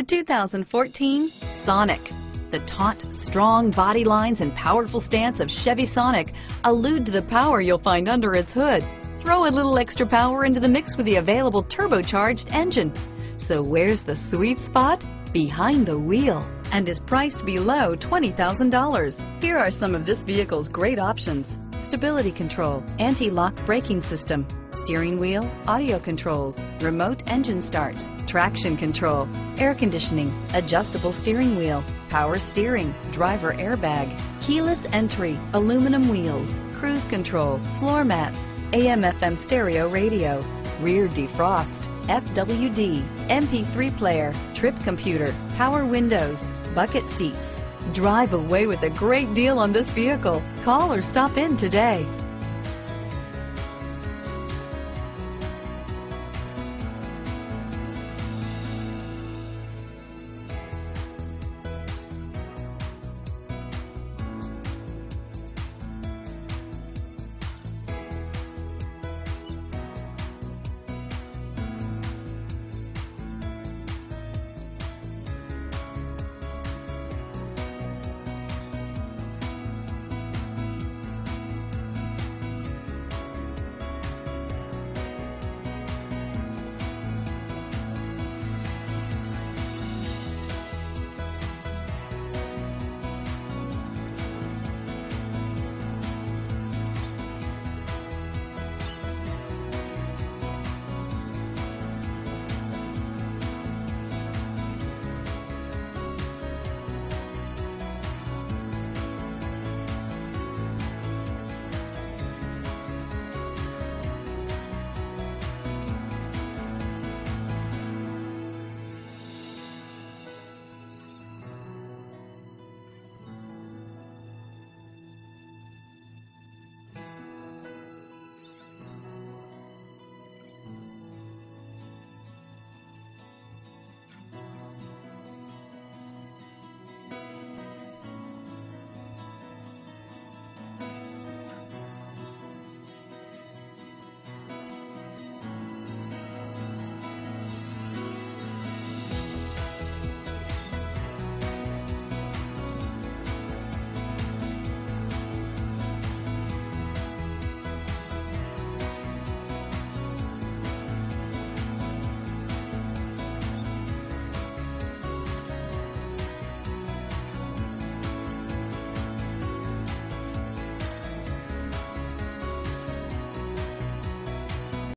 The 2014 Sonic. The taut, strong body lines and powerful stance of Chevy Sonic allude to the power you'll find under its hood. Throw a little extra power into the mix with the available turbocharged engine. So where's the sweet spot? Behind the wheel and is priced below $20,000. Here are some of this vehicle's great options. Stability control, anti-lock braking system, steering wheel, audio controls, remote engine start, traction control, air conditioning, adjustable steering wheel, power steering, driver airbag, keyless entry, aluminum wheels, cruise control, floor mats, AM FM stereo radio, rear defrost, FWD, MP3 player, trip computer, power windows, bucket seats. Drive away with a great deal on this vehicle. Call or stop in today.